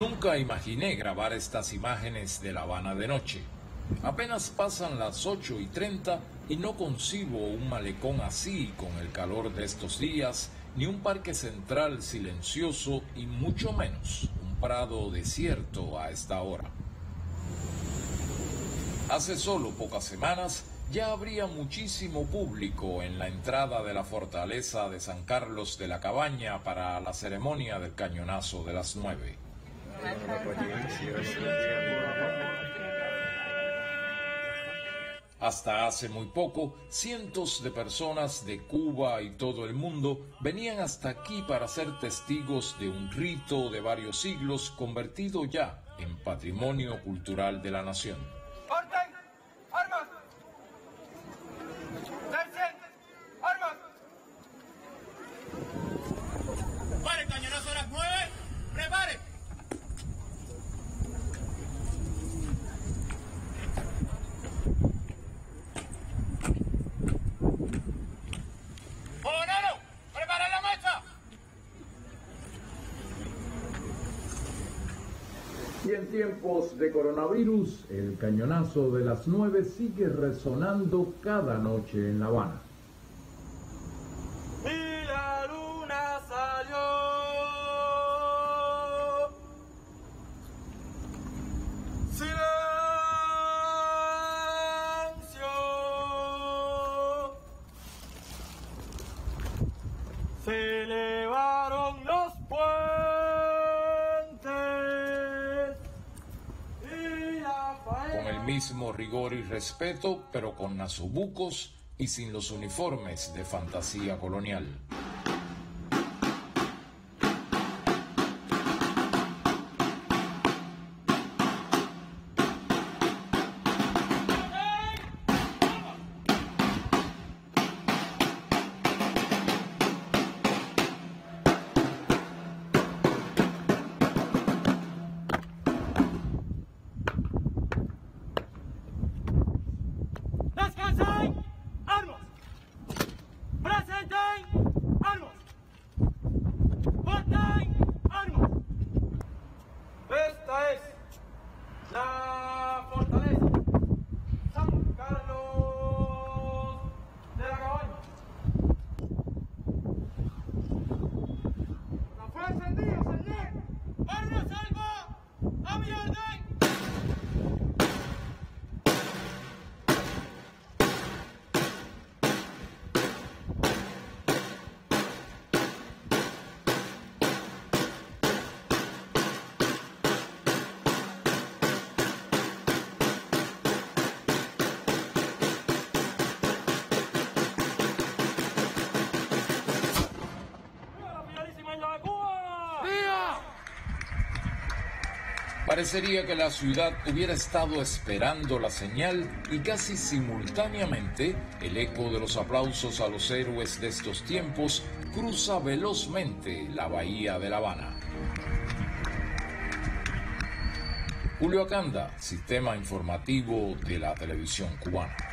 Nunca imaginé grabar estas imágenes de La Habana de noche. Apenas pasan las 8 y 30 y no concibo un malecón así con el calor de estos días, ni un parque central silencioso y mucho menos un prado desierto a esta hora. Hace solo pocas semanas ya habría muchísimo público en la entrada de la fortaleza de San Carlos de la Cabaña para la ceremonia del cañonazo de las nueve. Hasta hace muy poco, cientos de personas de Cuba y todo el mundo venían hasta aquí para ser testigos de un rito de varios siglos convertido ya en patrimonio cultural de la nación. Y en tiempos de coronavirus, el cañonazo de las nueve sigue resonando cada noche en La Habana. Y la luna salió. Silencio. Se mismo rigor y respeto, pero con nasobucos y sin los uniformes de fantasía colonial. Parecería que la ciudad hubiera estado esperando la señal y casi simultáneamente el eco de los aplausos a los héroes de estos tiempos cruza velozmente la bahía de La Habana. Julio Acanda, Sistema Informativo de la Televisión Cubana.